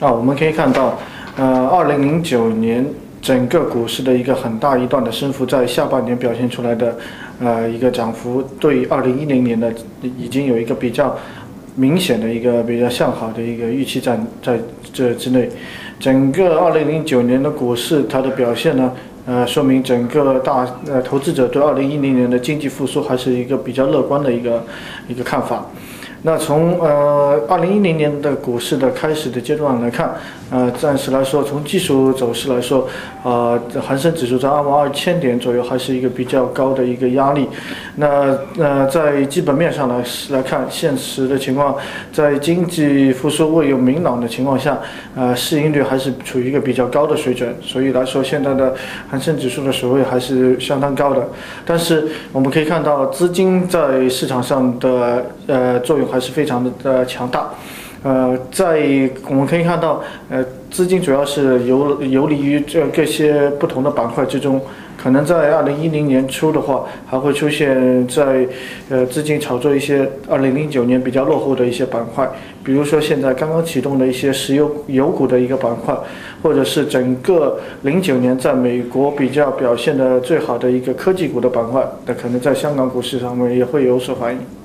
啊，我们可以看到，呃，二零零九年整个股市的一个很大一段的升幅，在下半年表现出来的，呃，一个涨幅，对二零一零年的已经有一个比较明显的一个比较向好的一个预期在在这之内。整个二零零九年的股市，它的表现呢，呃，说明整个大呃投资者对二零一零年的经济复苏还是一个比较乐观的一个一个看法。那从呃二零一零年的股市的开始的阶段来看，呃，暂时来说，从技术走势来说，啊，恒生指数在二万二千点左右还是一个比较高的一个压力。那呃，在基本面上来来看，现实的情况，在经济复苏未有明朗的情况下，呃，市盈率还是处于一个比较高的水准。所以来说，现在的恒生指数的水位还是相当高的。但是我们可以看到，资金在市场上的呃作用。还是非常的呃强大，呃，在我们可以看到，呃，资金主要是游游离于这这些不同的板块之中。可能在二零一零年初的话，还会出现在呃资金炒作一些二零零九年比较落后的一些板块，比如说现在刚刚启动的一些石油油股的一个板块，或者是整个零九年在美国比较表现的最好的一个科技股的板块，那可能在香港股市上面也会有所反应。